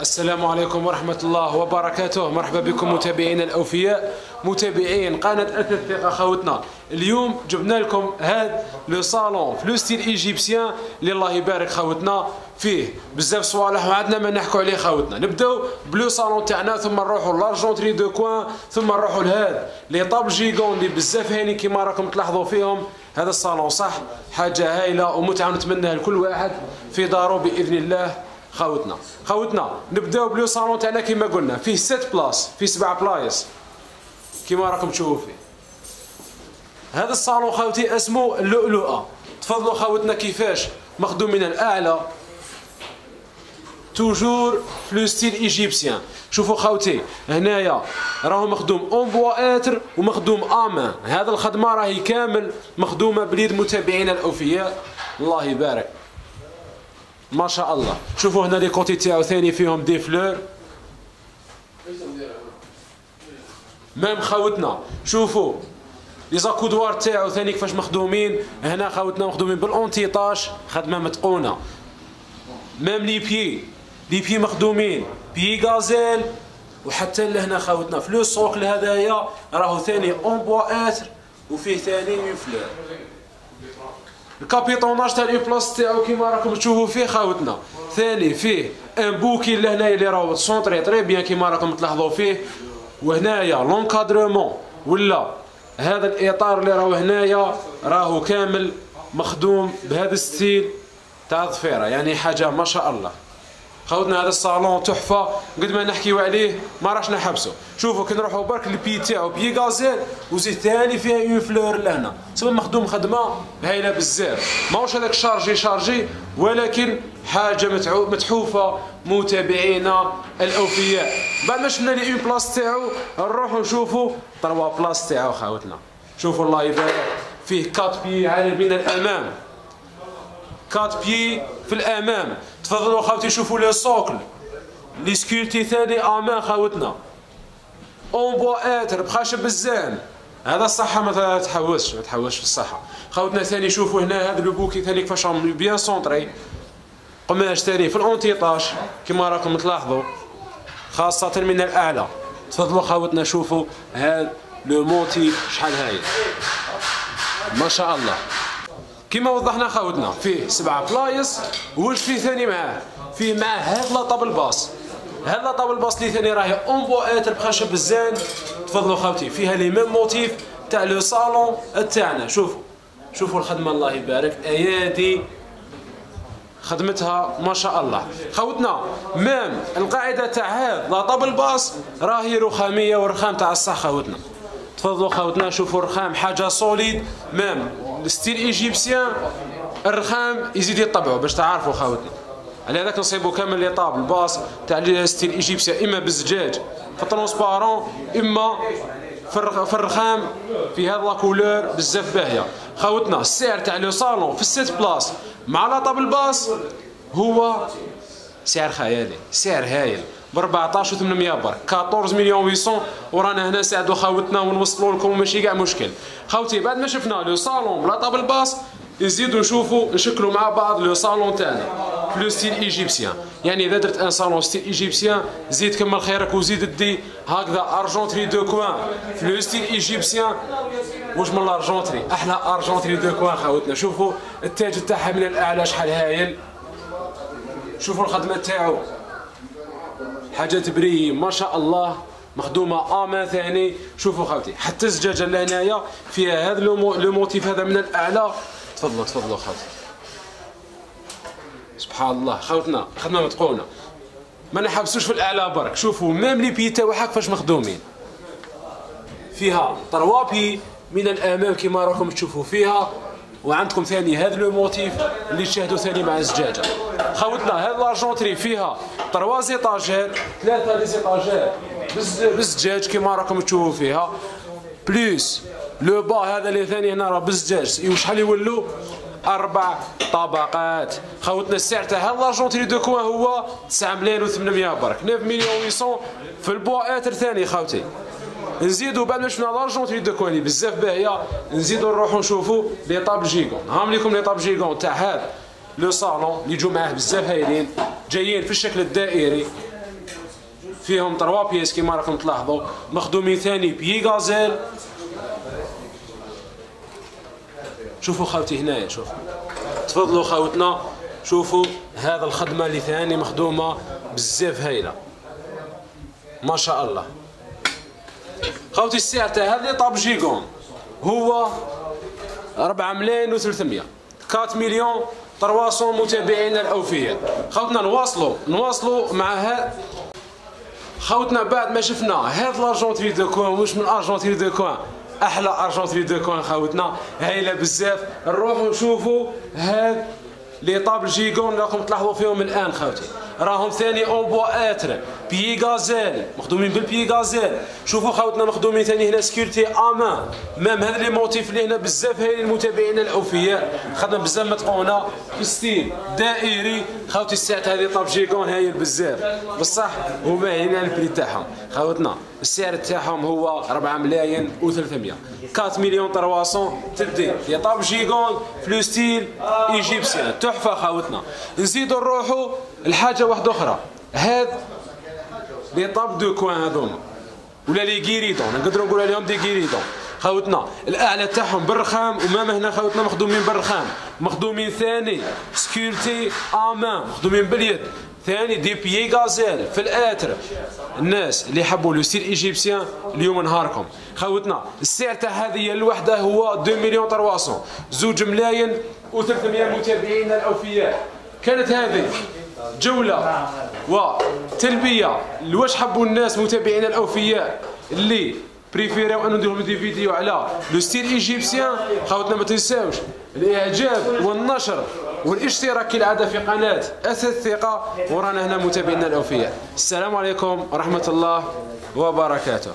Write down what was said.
السلام عليكم ورحمة الله وبركاته. مرحبا بكم متابعينا الأوفياء. متابعين قناة أثاث الثقة خوتنا اليوم جبنا لكم هذا le salon في le style égyptien اللي الله يبارك خوتنا فيه. بزاف صوالح وعندنا ما نحكوا عليه خوتنا. نبداو ب le salon تاعنا ثم نروحوا l'argentière de coin ثم نروحوا لهذا les tables gigognes اللي بزاف هاني كيما راكم تلاحظوا فيهم. هذا الصالون صح حاجة هايلة ومتعة نتمناها لكل واحد في داره بإذن الله. خوتنا. خوتنا. نبداو ب le salon تاعنا كيما قلنا. فيه six places فيه سبع بلايص. كيما راكم تشوفوا فيه. هذا الصالون خوتي اسمه اللؤلؤه تفضلوا خوتنا كيفاش؟ مخدوم من الأعلى. toujours في le style égyptien شوفوا خوتي هنايا راهو مخدوم en bois hêtre ومخدوم à main هذا الخدمة راهي كامل مخدومة بليد متابعينا الأوفياء. الله يبارك. ما شاء الله شوفوا هنا les côtés تاعو ثاني فيهم des fleurs. même خوتنا. شوفوا. les accoudoirs تاعو ثاني كيفاش مخدومين. هنا خوتنا مخدومين بال antitache. خدمة متقونة. même les pieds. les pieds مخدومين. pieds gazelle. وحتى لهنا خوتنا. في le socle هذايا راهو ثاني en bois hêtre. وفيه ثاني une fleur. ال capitonnage تاع places تاعو كيما راكم تشوفوا فيه خاوتنا ثاني فيه un bouquet لهنايا اللي راهو centré très bien كيما راكم تلاحظوا فيه وهنايا l'encadrement ولا هذا الاطار اللي راهو هنايا راهو كامل مخدوم بهذا ال style تاع ظفيره يعني حاجة ما شاء الله خوتنا هذا الصالون تحفة قد ما نحكيو عليه ما راش نحبسه. شوفوا كي نروحوا برك ال pied تاعو pieds gazelle وزيد ثاني فيها une fleur لهنا. سما مخدوم خدمة هايلة بزاف. ماهوش هذاك chargé chargé ولكن حاجة متحوفة متابعينا الأوفياء. بعد ما شفنا les une place تاعو نروحوا نشوفوا trois places تاعو خاوتنا. شوفوا الله يبارك فيه quatre pieds على من الأمام. quatre pieds في الأمام. تفضلوا خاوتي شوفوا les socles. les sécurité ثاني أمان خاوتنا. en bois hêtre بخشب الزان هذا الصحة ما تحوسش ما تحوسش في الصحة. خاوتنا ثاني شوفوا هنا هذا le bouquet ثاني كيفاش bien centré قماش ثاني في ال antitache كما راكم تلاحظوا. خاصة من الأعلى تفضلوا خاوتنا شوفوا هذا le monté شحال هايل ما شاء الله. كما وضحنا خاوتنا فيه سبعة بلايص واش فيه ثاني معاه فيه معاه هاد la table basse هاد la table basse اللي ثاني راهي en hêtre بخشب الزان تفضلوا خاوتي. فيها les mêmes motifs تاع le salon تاعنا شوفوا. شوفوا الخدمة الله يبارك. أيادي. خدمتها ما شاء الله. خوتنا même القاعدة تاع هاد la table basse راهي رخامية ورخام تاع الصح. خوتنا تفضلوا خوتنا شوفوا الرخام. حاجة solide même style égyptien الرخام يزيد يطبعوا باش تعرفوا خاوتنا على هذاك نصيبوا كامل les tables basses تاع style égyptien إما بالزجاج في ال transparent إما في الرخام في هذا la couleur بزاف باهية. خاوتنا السعر تاع le salon في ال sept places مع la table basse هو سعر خيالي سعر هايل. ب 14 800 برك 14 مليون 800 ورانا هنا ساعدوا خاوتنا ونوصلوا لكم ماشي كاع مشكل. خاوتي بعد ما شفنا le salon ب la table basse نزيدوا نشوفوا نشكلوا مع بعض le salon تاعنا. في le style égyptien. يعني إذا درت un salon style égyptien زيد كمل خيرك وزيد دي هكذا argenterie de coin. le style égyptien واش من ال argenterie؟ أحلى argenterie de coin خاوتنا. شوفوا التاج تاعها من الأعلى شحال هايل. شوفوا الخدمة تاعو. حاجة تبري ما شاء الله مخدومة أمان ثاني. شوفوا خاوتي حتى الزجاجة اللي هنايا فيها هذا لو موتيف هذا من الأعلى. تفضلوا تفضلوا خاوتي سبحان الله خاوتنا خدمة متقونة. ما نحبسوش في الأعلى برك. شوفوا ميم لي بي تاعها كيفاش مخدومين. فيها طروابي من الامام كما راكم تشوفوا فيها. وعندكم ثاني هذا le motif اللي تشاهدوا ثاني مع الزجاجة. خاوتنا هذا l'argenterie فيها trois étagères ثلاثة les étagères بالزجاج كما راكم تشوفوا فيها. plus le bas هذا اللي ثاني هنا راه بالزجاج وشحال يولوا أربع طبقات. خوتنا السعر تاع هذا l'argenterie de coin هو 9 ملايين و800 برك. 9 مليون 800 في ال bois hêtre ثاني خوتي. نزيدو بعد ما شفنا l'argenterie de coin بزاف باهيه نزيدو نروحو نشوفو les tables gigognes. هام ليكم les tables gigognes تاع هذا le salon اللي يجوا معاه بزاف هايلين. جايين في الشكل الدائري. فيهم trois pièces كيما راكم تلاحظوا مخدومين ثاني pieds gazelle. شوفوا خاوتي هنايا شوفوا تفضلوا خاوتنا. شوفوا هذا الخدمة اللي ثاني مخدومة بزاف هايلة. ما شاء الله. خوتي السعر تاع هذه tables gigognes هو 4 ملايين و300 4 مليون 300 متابعين الاوفياء خوتنا نواصلوا نواصلوا مع هذا خوتنا بعد ما شفنا هاد l'argenterie de coin واش من argenterie de coin؟ أحلى argenterie de coin خوتنا. هايلة بزاف. نروحوا نشوفوا هاد les tables gigognes راكم تلاحظوا فيهم الآن خوتي. راهم ثاني en bois hêtre pieds gazelle مخدومين بال pieds gazelle شوفوا خوتنا مخدومين ثاني هنا sécurité أمان même هذا les motifs اللي هنا بزاف هايلين المتابعين الأوفياء. خدمة بزاف متقونه في style دائري. خوتي الساعة هذه tables gigognes هايل بزاف. بصح هما هنا ال prix تاعهم. خوتنا السعر تاعهم هو 4 ملايين و300 4 مليون 300 تبدي. يا tables gigognes ف le style égyptien. تحفة خوتنا نزيدوا نروحوا الحاجة واحدة أخرى. هاد les tables de coin هذوما ولا les guéridons. نقدروا نقولوا لهم des guéridons. خوتنا الأعلى تاعهم بالرخام وما هنا خوتنا مخدومين بالرخام. مخدومين ثاني sécurité أمان مخدومين باليد ثاني des pieds gazelle في ال hêtre الناس اللي يحبوا le style égyptien اليوم نهاركم. خوتنا السعر تاع هذه الوحده هو 2 مليون 300 زوج ملايين و300 متابعين الاوفياء كانت هذه جولة وتلبية لواش حبوا الناس متابعينا الأوفياء اللي بريفيريو انو نديرهم des vidéos على le style égyptien خاوتنا ما تنساوش الاعجاب والنشر والاشتراك كالعاده في قناه اسد الثقه ورانا هنا متابعينا الاوفياء السلام عليكم ورحمه الله وبركاته